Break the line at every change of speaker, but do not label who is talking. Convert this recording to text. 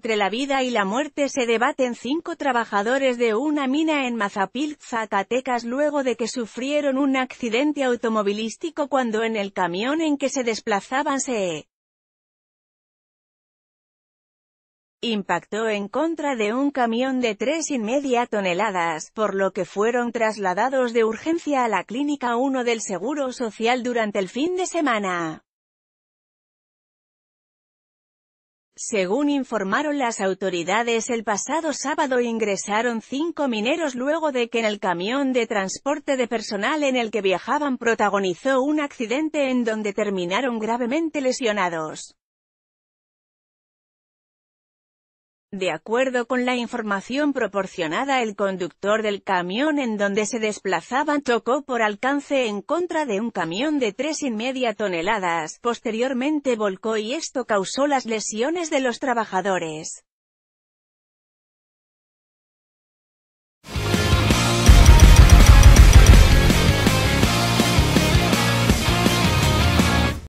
entre la vida y la muerte se debaten cinco trabajadores de una mina en Mazapil, Zacatecas luego de que sufrieron un accidente automovilístico cuando en el camión en que se desplazaban se impactó en contra de un camión de tres y media toneladas, por lo que fueron trasladados de urgencia a la Clínica 1 del Seguro Social durante el fin de semana. Según informaron las autoridades el pasado sábado ingresaron cinco mineros luego de que en el camión de transporte de personal en el que viajaban protagonizó un accidente en donde terminaron gravemente lesionados. De acuerdo con la información proporcionada el conductor del camión en donde se desplazaban chocó por alcance en contra de un camión de tres y media toneladas, posteriormente volcó y esto causó las lesiones de los trabajadores.